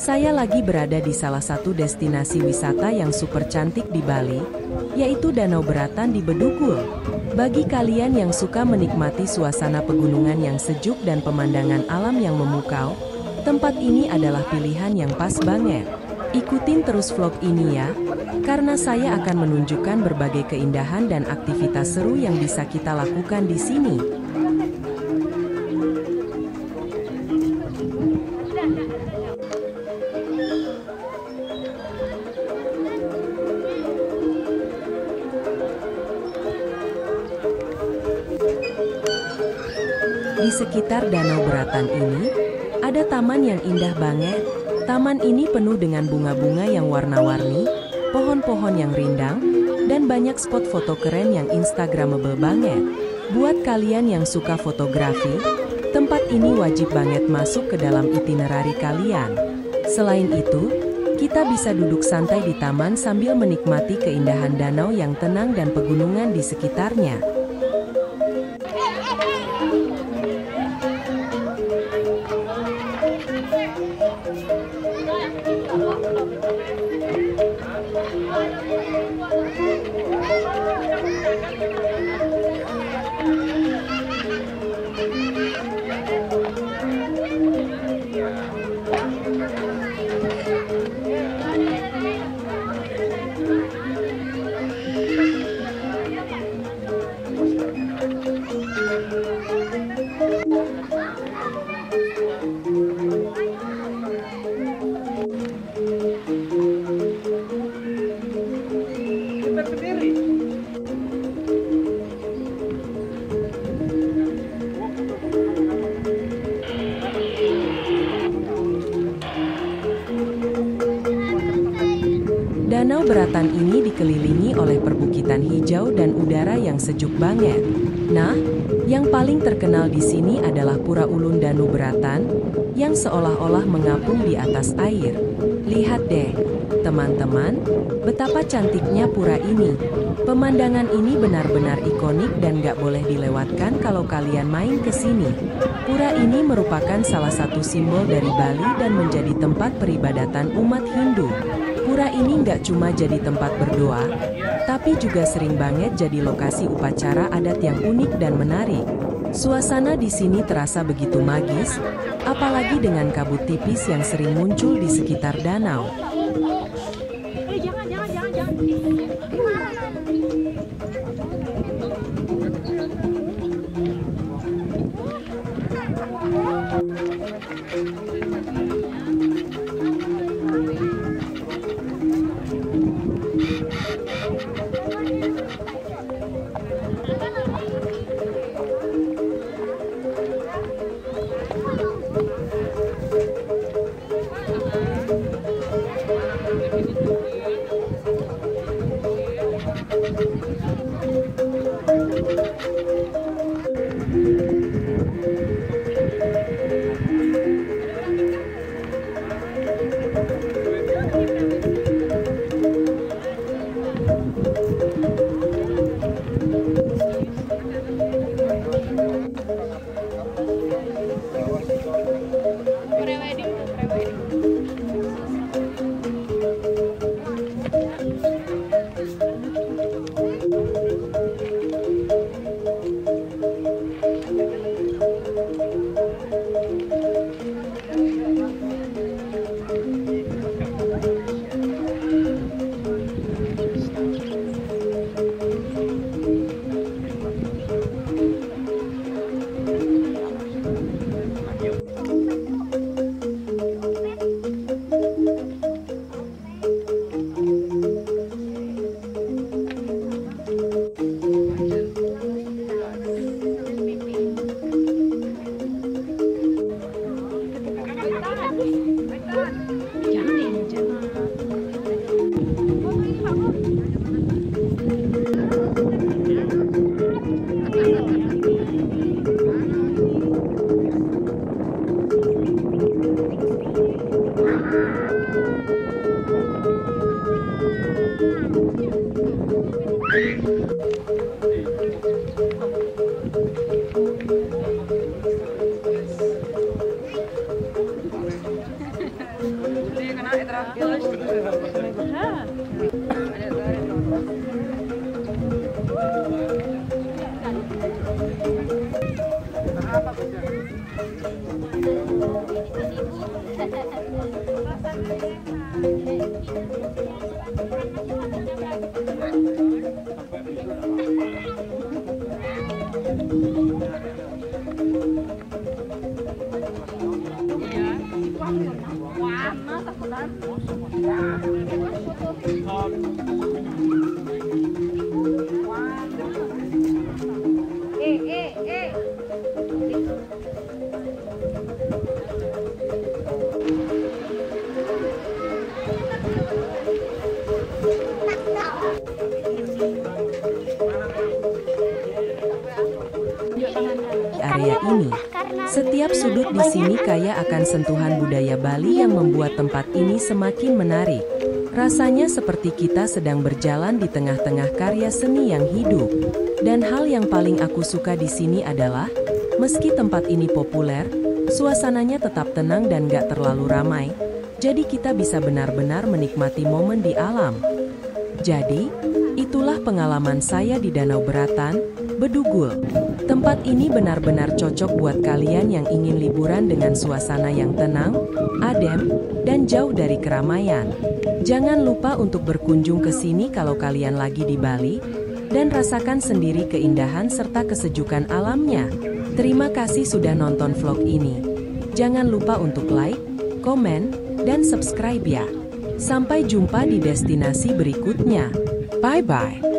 Saya lagi berada di salah satu destinasi wisata yang super cantik di Bali, yaitu Danau Beratan di Bedugul. Bagi kalian yang suka menikmati suasana pegunungan yang sejuk dan pemandangan alam yang memukau, tempat ini adalah pilihan yang pas banget. Ikutin terus vlog ini ya, karena saya akan menunjukkan berbagai keindahan dan aktivitas seru yang bisa kita lakukan di sini. Di sekitar Danau Beratan ini, ada taman yang indah banget. Taman ini penuh dengan bunga-bunga yang warna-warni, pohon-pohon yang rindang, dan banyak spot foto keren yang instagramable banget. Buat kalian yang suka fotografi, tempat ini wajib banget masuk ke dalam itinerari kalian. Selain itu, kita bisa duduk santai di taman sambil menikmati keindahan danau yang tenang dan pegunungan di sekitarnya. Beratan ini dikelilingi oleh perbukitan hijau dan udara yang sejuk banget. Nah, yang paling terkenal di sini adalah Pura Ulun Danu Beratan, yang seolah-olah mengapung di atas air. Lihat deh, teman-teman, betapa cantiknya pura ini. Pemandangan ini benar-benar ikonik dan gak boleh dilewatkan kalau kalian main ke sini. Pura ini merupakan salah satu simbol dari Bali dan menjadi tempat peribadatan umat Hindu. Pura ini nggak cuma jadi tempat berdoa, tapi juga sering banget jadi lokasi upacara adat yang unik dan menarik. Suasana di sini terasa begitu magis, apalagi dengan kabut tipis yang sering muncul di sekitar danau. Jangan jangan setiap sudut di sini kaya akan sentuhan budaya Bali yang membuat tempat ini semakin menarik. Rasanya seperti kita sedang berjalan di tengah-tengah karya seni yang hidup. Dan hal yang paling aku suka di sini adalah, meski tempat ini populer, suasananya tetap tenang dan gak terlalu ramai. Jadi kita bisa benar-benar menikmati momen di alam. Jadi, itulah pengalaman saya di Danau Beratan, Bedugul. Tempat ini benar-benar cocok buat kalian yang ingin liburan dengan suasana yang tenang, adem, dan jauh dari keramaian. Jangan lupa untuk berkunjung ke sini kalau kalian lagi di Bali, dan rasakan sendiri keindahan serta kesejukan alamnya. Terima kasih sudah nonton vlog ini. Jangan lupa untuk like, komen, dan subscribe ya. Sampai jumpa di destinasi berikutnya. Bye-bye.